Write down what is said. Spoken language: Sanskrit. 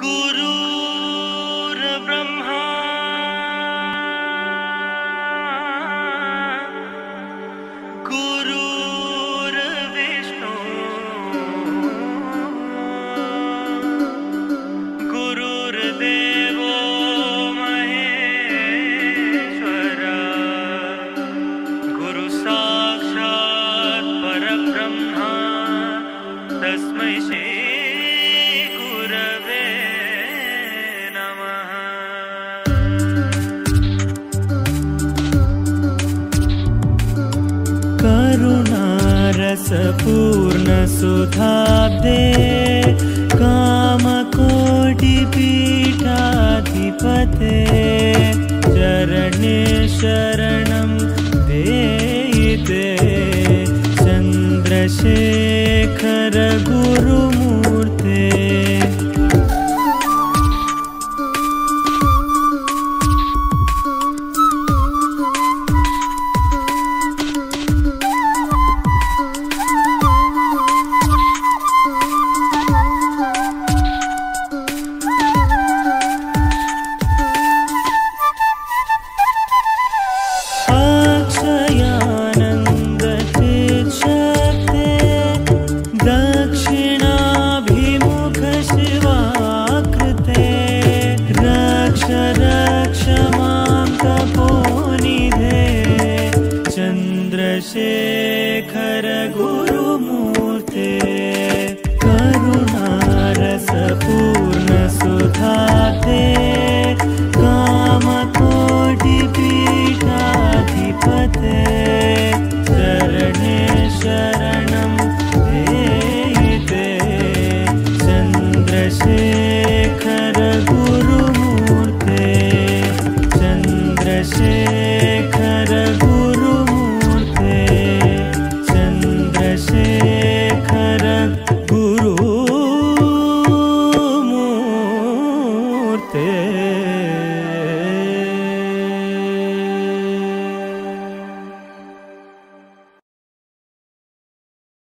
गुरुर्ब्रह्मा गुरुर्विष्णु गुरुर्देवो महेश्वर। गुरुसाक्षात् परब्रह्मा। तस्मै श्री रस पूर्ण सुधा दे कामकोटिपीठाधिपते चरणे शरणं देयिते चन्द्रशेखरगु